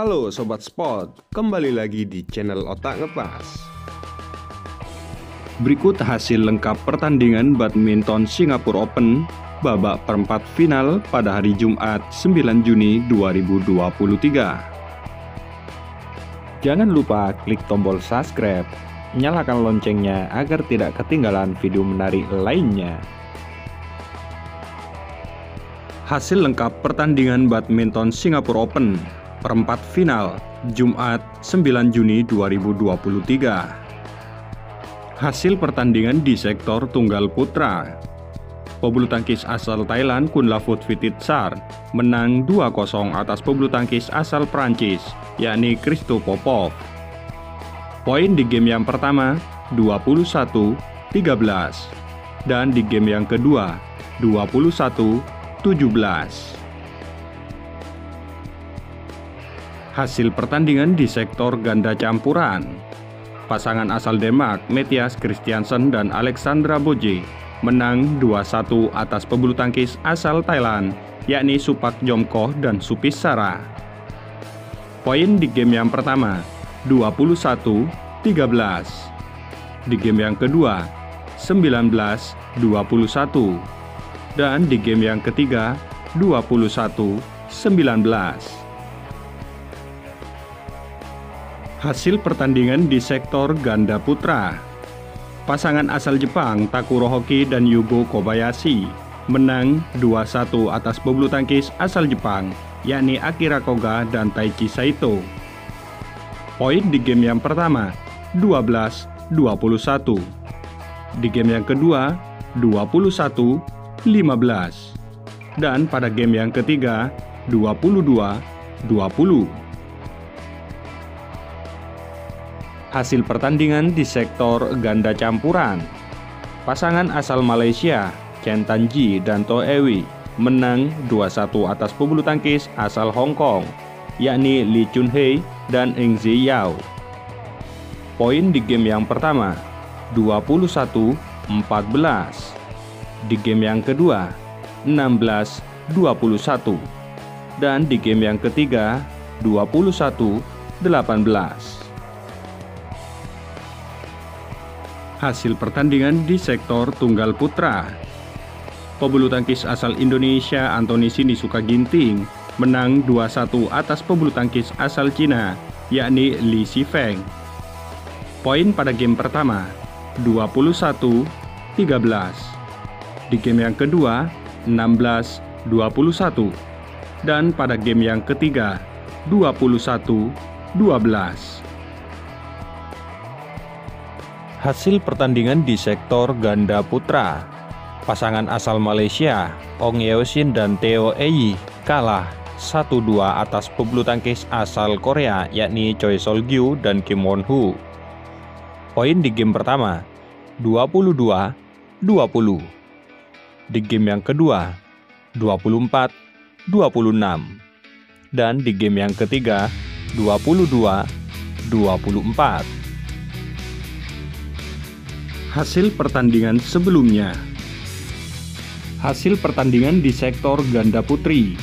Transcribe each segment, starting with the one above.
Halo Sobat Sport, kembali lagi di channel Otak Ngepas. Berikut hasil lengkap pertandingan badminton Singapore Open babak perempat final pada hari Jumat 9 Juni 2023. Jangan lupa klik tombol subscribe, nyalakan loncengnya agar tidak ketinggalan video menarik lainnya. Hasil lengkap pertandingan badminton Singapore Open perempat final Jumat 9 Juni 2023. Hasil pertandingan di sektor tunggal putra. Pebulu tangkis asal Thailand Kunlavut Vititsar menang 2-0 atas pebulu tangkis asal Prancis, yakni Christo Popov. Poin di game yang pertama 21-13 dan di game yang kedua 21-17. Hasil pertandingan di sektor ganda campuran pasangan asal Denmark Metias Christiansen dan Alexandra Boje menang 2-1 atas pebulu tangkis asal Thailand yakni Supak Jomkoh dan Supis Sara. Poin di game yang pertama 21-13. Di game yang kedua 19-21 dan di game yang ketiga 21-19. Hasil pertandingan di sektor ganda putra. Pasangan asal Jepang Takuro Hoki dan Yugo Kobayashi menang 2-1 atas pebulu tangkis asal Jepang, yakni Akira Koga dan Taichi Saito. Poin di game yang pertama 12-21. Di game yang kedua 21-15. Dan pada game yang ketiga 22-20. Hasil pertandingan di sektor ganda campuran. Pasangan asal Malaysia, Chen Tanji dan To Ewi, menang 2-1 atas pebulu tangkis asal Hong Kong, yakni Lee Chun Hei dan Eng Zi Yao. Poin di game yang pertama, 21-14. Di game yang kedua, 16-21. Dan di game yang ketiga, 21-18. Hasil pertandingan di sektor tunggal putra. Pebulu tangkis asal Indonesia Antoni Sinisuka Ginting menang 2-1 atas pebulu tangkis asal Cina, yakni Li Sifeng. Poin pada game pertama, 21-13. Di game yang kedua, 16-21. Dan pada game yang ketiga, 21-12. Hasil pertandingan di sektor ganda putra. Pasangan asal Malaysia, Ong Yeo Shin dan Theo Eyi kalah 1-2 atas pebulu tangkis asal Korea yakni Choi Sol Gyu dan Kim Won Hu. Poin di game pertama 22-20. Di game yang kedua 24-26. Dan di game yang ketiga 22-24 hasil pertandingan sebelumnya. Hasil pertandingan di sektor ganda putri.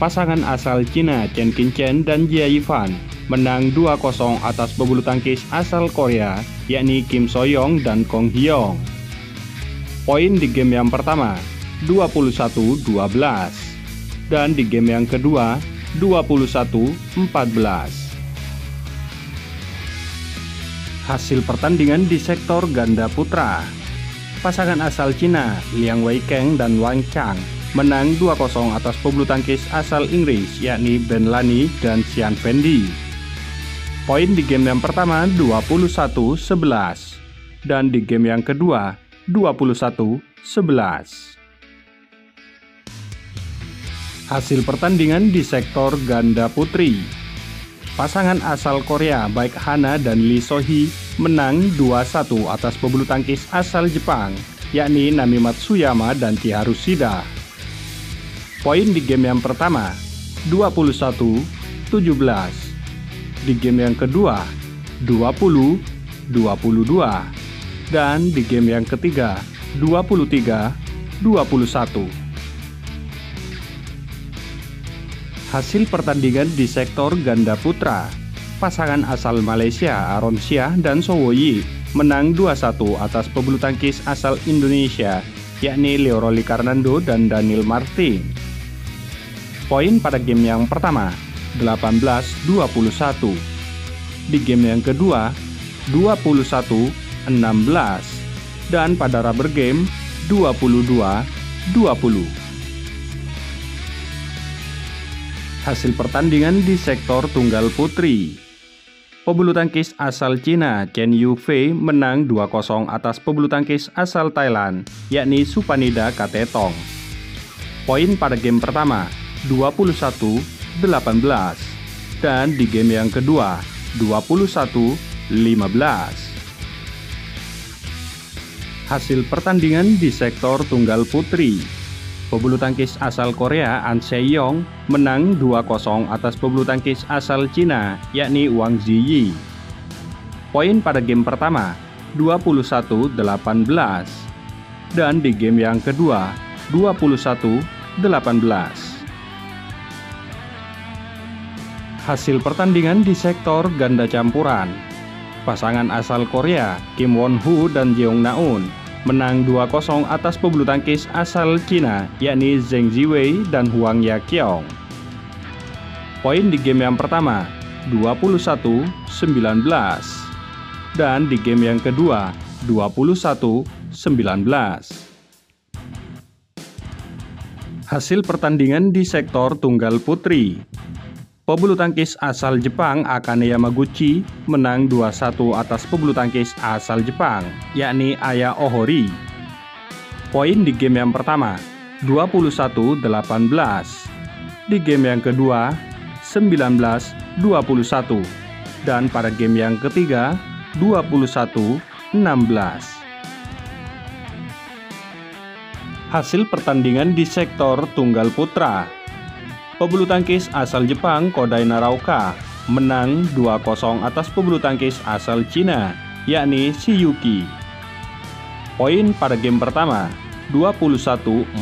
Pasangan asal Cina Chen Qinchen dan Jia Yifan menang 2-0 atas pebulu tangkis asal Korea yakni Kim Soyoung dan Kong Hyong. Poin di game yang pertama 21-12 dan di game yang kedua 21-14 hasil pertandingan di sektor ganda putra. Pasangan asal Cina, Liang Weikeng dan Wang Chang, menang 2-0 atas pebulu tangkis asal Inggris yakni Ben Lani dan Xian Fendi. Poin di game yang pertama 21-11 dan di game yang kedua 21-11. Hasil pertandingan di sektor ganda putri Pasangan asal Korea baik Hana dan Lee Sohee menang 2-1 atas pebulu tangkis asal Jepang, yakni Nami Matsuyama dan Kiharu Shida. Poin di game yang pertama, 21-17. Di game yang kedua, 20-22. Dan di game yang ketiga, 23-21. Hasil pertandingan di sektor ganda putra, pasangan asal Malaysia Aaron Syah dan Sowoyi menang 2-1 atas pebulu tangkis asal Indonesia yakni Leo Roli Karnando dan Daniel Martin. Poin pada game yang pertama 18-21. Di game yang kedua 21-16 dan pada rubber game 22-20. Hasil pertandingan di sektor tunggal putri. Pebulu tangkis asal Cina Chen Yufei menang 2-0 atas pebulu tangkis asal Thailand, yakni Supanida Katetong. Poin pada game pertama, 21-18. Dan di game yang kedua, 21-15. Hasil pertandingan di sektor tunggal putri Pebulu tangkis asal Korea An Se-yong menang 2-0 atas pebulu tangkis asal Cina yakni Wang Ziyi. Poin pada game pertama 21-18 dan di game yang kedua 21-18. Hasil pertandingan di sektor ganda campuran. Pasangan asal Korea Kim Won Hu dan Jeong Naun menang 2-0 atas pebulu tangkis asal Cina yakni Zheng Ziwei dan Huang Yaqiong. Poin di game yang pertama 21-19 dan di game yang kedua 21-19. Hasil pertandingan di sektor tunggal putri Pebulu tangkis asal Jepang Akane Yamaguchi menang 2-1 atas pebulu tangkis asal Jepang, yakni Aya Ohori. Poin di game yang pertama, 21-18. Di game yang kedua, 19-21. Dan pada game yang ketiga, 21-16. Hasil pertandingan di sektor tunggal putra Pebulu tangkis asal Jepang Kodai Naraoka menang 2-0 atas pebulu tangkis asal Cina, yakni Shiyuki. Poin pada game pertama 21-14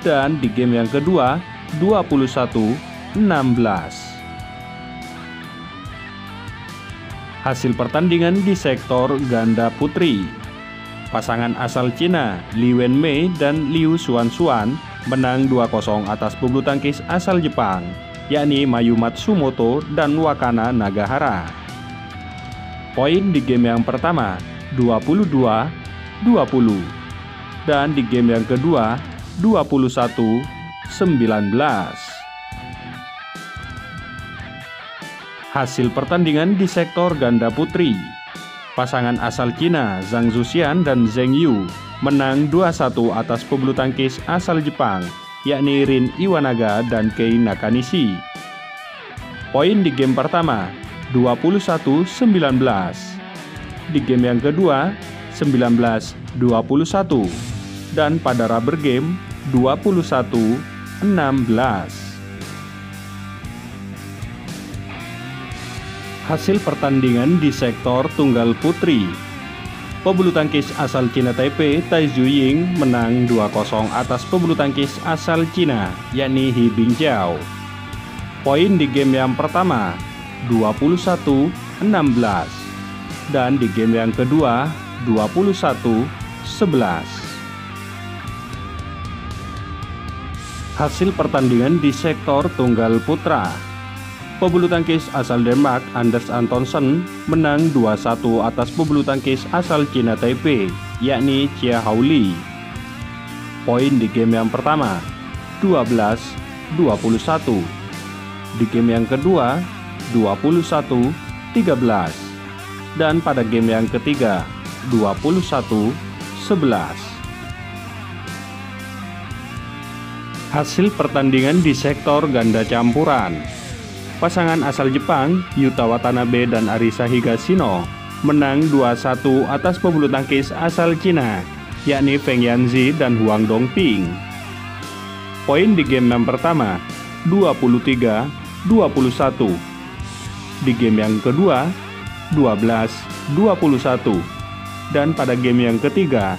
dan di game yang kedua 21-16. Hasil pertandingan di sektor ganda putri. Pasangan asal Cina, Li Wenmei dan Liu Xuanxuan menang 2-0 atas pebulu tangkis asal Jepang, yakni Mayu Matsumoto dan Wakana Nagahara. Poin di game yang pertama 22-20 dan di game yang kedua 21-19. Hasil pertandingan di sektor ganda putri. Pasangan asal Cina Zhang Zuxian dan Zheng Yu menang 2-1 atas pebulu tangkis asal Jepang, yakni Rin Iwanaga dan Kei Nakanishi. Poin di game pertama, 21-19. Di game yang kedua, 19-21. Dan pada rubber game, 21-16. Hasil pertandingan di sektor tunggal putri Pebulu tangkis asal Cina Taipei Tai Ying menang 2-0 atas pebulu tangkis asal Cina yakni He Bingjiao. Poin di game yang pertama 21-16 dan di game yang kedua 21-11. Hasil pertandingan di sektor tunggal putra Pebulu tangkis asal Denmark Anders Antonsen menang 2-1 atas pebulu tangkis asal Cina Taipei, yakni Chia Haoli. Poin di game yang pertama, 12-21. Di game yang kedua, 21-13. Dan pada game yang ketiga, 21-11. Hasil pertandingan di sektor ganda campuran pasangan asal Jepang Yuta Watanabe dan Arisa Higashino menang 2-1 atas pebulu tangkis asal Cina, yakni Feng Yanzi dan Huang Dongping. Poin di game yang pertama, 23-21. Di game yang kedua, 12-21. Dan pada game yang ketiga,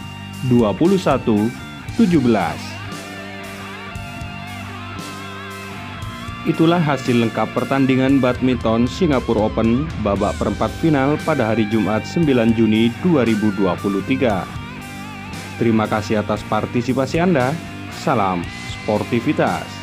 21-17. Itulah hasil lengkap pertandingan badminton Singapura Open babak perempat final pada hari Jumat 9 Juni 2023. Terima kasih atas partisipasi Anda. Salam sportivitas.